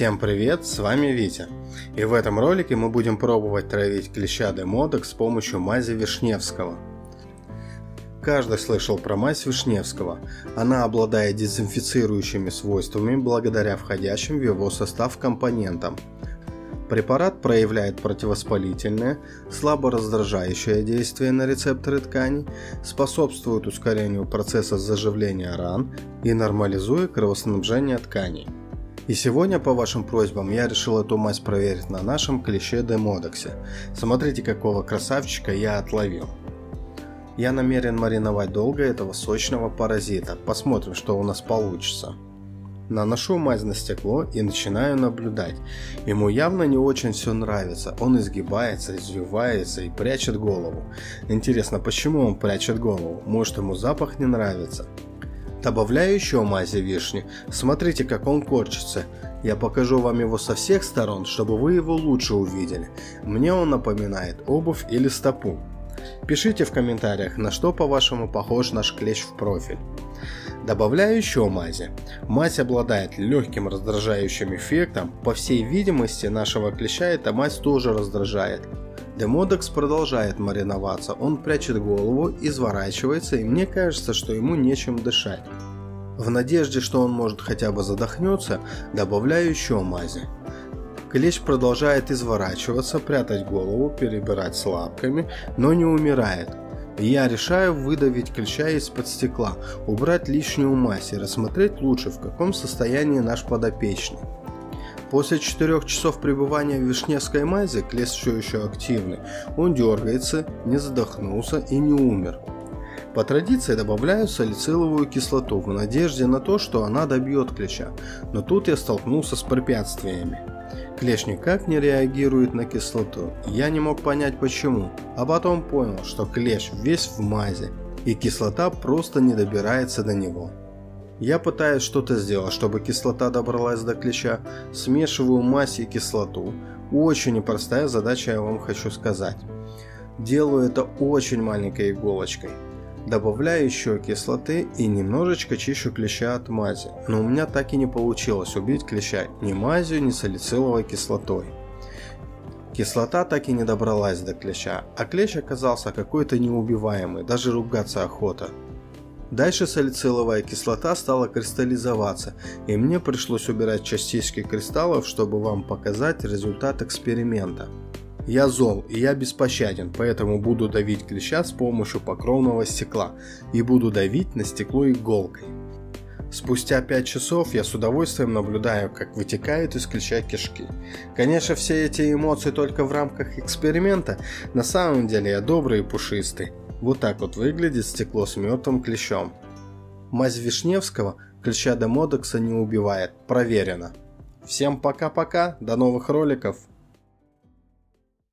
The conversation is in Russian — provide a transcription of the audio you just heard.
Всем привет, с вами Витя. И в этом ролике мы будем пробовать травить клеща демодок с помощью мази Вишневского. Каждый слышал про мазь Вишневского. Она обладает дезинфицирующими свойствами благодаря входящим в его состав компонентам. Препарат проявляет противовоспалительное, слабо раздражающее действие на рецепторы тканей, способствует ускорению процесса заживления ран и нормализует кровоснабжение тканей. И сегодня по вашим просьбам я решил эту мазь проверить на нашем клише Демодексе. Смотрите какого красавчика я отловил. Я намерен мариновать долго этого сочного паразита. Посмотрим, что у нас получится. Наношу мазь на стекло и начинаю наблюдать. Ему явно не очень все нравится. Он изгибается, извивается и прячет голову. Интересно, почему он прячет голову? Может ему запах не нравится? Добавляю еще мази вишни. Смотрите, как он корчится. Я покажу вам его со всех сторон, чтобы вы его лучше увидели. Мне он напоминает обувь или стопу. Пишите в комментариях, на что по-вашему похож наш клещ в профиль. Добавляю еще мази. Мазь обладает легким раздражающим эффектом. По всей видимости, нашего клеща эта мазь тоже раздражает. Демодекс продолжает мариноваться, он прячет голову, изворачивается и мне кажется, что ему нечем дышать. В надежде, что он может хотя бы задохнуться, добавляю еще мази. Клещ продолжает изворачиваться, прятать голову, перебирать с лапками, но не умирает. Я решаю выдавить клеща из-под стекла, убрать лишнюю мазь и рассмотреть лучше, в каком состоянии наш подопечный. После 4 часов пребывания в вишневской мазе клещ все еще активный. Он дергается, не задохнулся и не умер. По традиции добавляю салициловую кислоту в надежде на то, что она добьет клеща, но тут я столкнулся с препятствиями. Клещ никак не реагирует на кислоту, я не мог понять почему, а потом понял, что клещ весь в мазе, и кислота просто не добирается до него. Я пытаюсь что-то сделать, чтобы кислота добралась до клеща, смешиваю мазь и кислоту. Очень непростая задача, я вам хочу сказать. Делаю это очень маленькой иголочкой. Добавляю еще кислоты и немножечко чищу клеща от мази, но у меня так и не получилось убить клеща ни мазью, ни салициловой кислотой. Кислота так и не добралась до клеща, а клещ оказался какой-то неубиваемый, даже ругаться охота. Дальше салициловая кислота стала кристаллизоваться, и мне пришлось убирать частички кристаллов, чтобы вам показать результат эксперимента. Я зол и я беспощаден, поэтому буду давить клеща с помощью покровного стекла и буду давить на стекло иголкой. Спустя 5 часов я с удовольствием наблюдаю, как вытекают из клеща кишки. Конечно, все эти эмоции только в рамках эксперимента, на самом деле я добрый и пушистый. Вот так вот выглядит стекло с мертвым клещом. Мазь Вишневского клеща Демодекса не убивает, проверено. Всем пока-пока, до новых роликов.